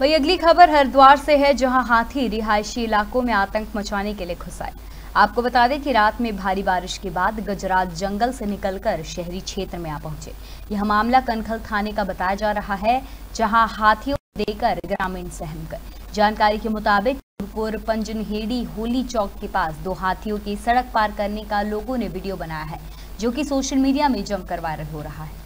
वही अगली खबर हरिद्वार से है, जहाँ हाथी रिहायशी इलाकों में आतंक मचाने के लिए घुस आए। आपको बता दें कि रात में भारी बारिश के बाद गजराज जंगल से निकलकर शहरी क्षेत्र में आ पहुँचे। यह मामला कनखल थाने का बताया जा रहा है, जहाँ हाथियों को देकर ग्रामीण सहम गए। जानकारी के मुताबिक पंजनहेड़ी होली चौक के पास दो हाथियों की सड़क पार करने का लोगों ने वीडियो बनाया है, जो कि सोशल मीडिया में जमकर वायरल हो रहा है।